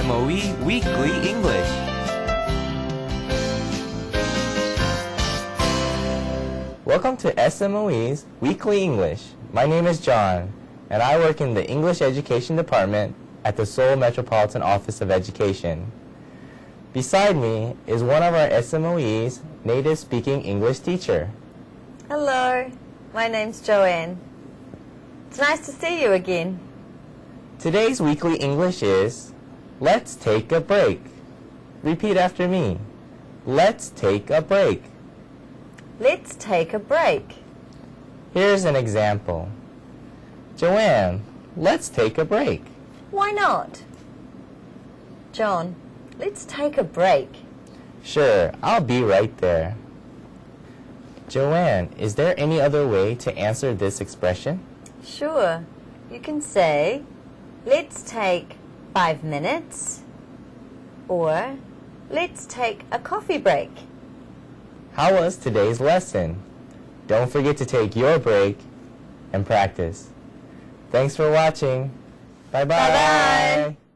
SMOE Weekly English. Welcome to SMOE's Weekly English. My name is Jon, and I work in the English Education Department at the Seoul Metropolitan Office of Education. Beside me is one of our SMOE's native speaking English teacher. Hello, my name's Joanne. It's nice to see you again. Today's weekly English is Let's take a break. Repeat after me. Let's take a break. Let's take a break. Here's an example. Joanne, let's take a break. Why not? Jon, let's take a break. Sure, I'll be right there. Joanne, is there any other way to answer this expression? Sure, you can say, let's take five minutes, or let's take a coffee break. How was today's lesson? Don't forget to take your break and practice. Thanks for watching. Bye-bye. Bye bye.